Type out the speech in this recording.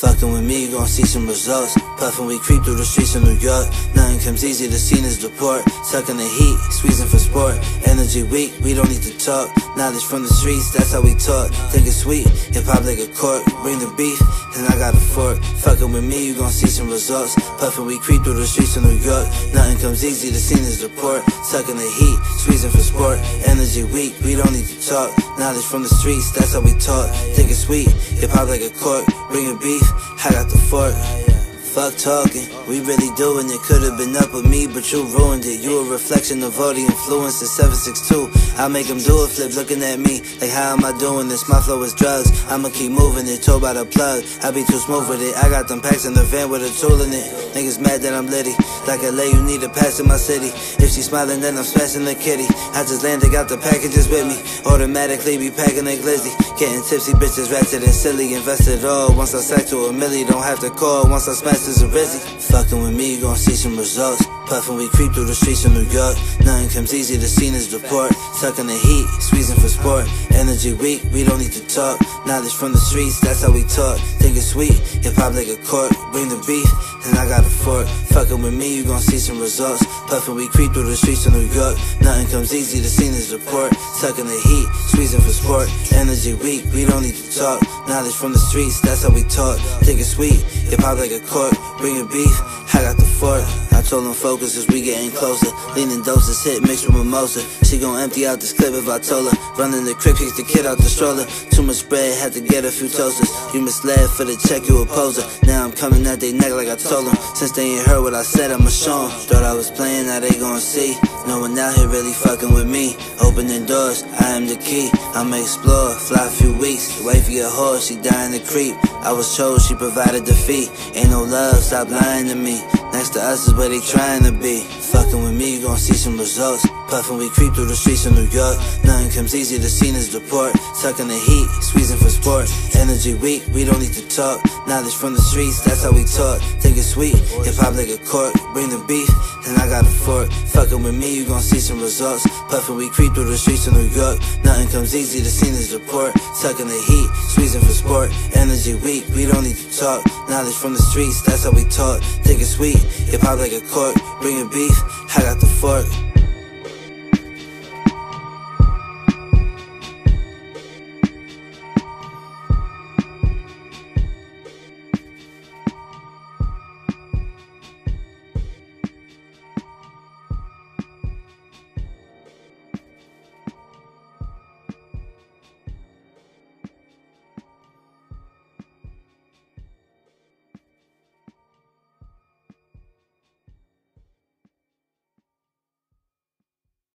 Fucking with me, gon' see some results. Puffin', we creep through the streets of New York. Nothing comes easy, the scene is the port. Sucking the heat, squeezing for sport. Energy weak, we don't need to talk. Knowledge from the streets, that's how we talk. Think it's sweet, hip hop like a cork. Bring the beef, and I got a fork. Fucking with me, you gon' see some results. Puffin', we creep through the streets of New York. Nothing comes easy, the scene is the port. Sucking the heat, squeezing for sport. Energy weak, we don't need to talk. Knowledge from the streets, that's how we talk. Think it's sweet, hip hop like a cork. Bring a beef, I got the fork. Fuck talking, we really doing it. Could've been up with me, but you ruined it. You a reflection of all the influence in 762. I make them do a flip looking at me like, how am I doing this? My flow is drugs. I'ma keep moving it, told by the plug. I be too smooth with it. I got them packs in the van with a tool in it. Niggas mad that I'm litty. Like LA, you need a pass in my city. If she smiling, then I'm smashing the kitty. I just landed, got the packages with me. Automatically be packing a glizzy. Getting tipsy, bitches ratchet and silly. Invested all. Once I sack to a milli, don't have to call. Once I smash this a rizzy. Fucking with me, you gon' see some results. Puffin', we creep through the streets of New York. Nothing comes easy, the scene is the port. The heat, squeezing for sport. Energy weak, we don't need to talk. Knowledge from the streets, that's how we talk. Think it's sweet, hip hop like a cork. Bring the beef, and I got a fork. Fucking with me, you gon' see some results. Puffin', we creep through the streets of New York. Nothing comes easy, the scene is the port. The heat, squeezing for sport. Energy weak, we don't need to talk. Knowledge from the streets, that's how we talk. Think it's sweet, hip hop like a cork. Bring a beef, I got the fork. Told him focus as we getting closer. Leaning doses hit mixed with mimosa. She gon' empty out this clip if I told her. Running the crib, kicks the kid out the stroller. Too much bread, had to get a few toasters. You misled for the check, you a poser. Now I'm coming at they neck like I told them. Since they ain't heard what I said, I'ma show 'em. Thought I was playing, now they gon' see. No one out here really fucking with me. Opening doors, I am the key. I'ma explore, fly a few weeks. Wait for your horse, she dying to creep. I was chose, she provided defeat. Ain't no love, stop lying to me. Next to us is where they trying to be. Fucking with me, you gon' see some results. Puffin', we creep through the streets of New York. Nothing comes easy, the scene is the port. Sucking the heat, squeezing for sport. Energy weak, we don't need to talk. Knowledge from the streets, that's how we talk. Think sweet, hip hop like a cork. Bring the beef, and I got a fork. Fucking with me, you gon' see some results. Puffin', we creep through the streets of New York. Nothing comes easy, the scene is the port. Sucking the heat, squeezing for sport. Energy weak, we don't need to talk. Knowledge from the streets, that's how we talk. Think it's sweet, hip hop like a cork. Bring a beef, I got the fork.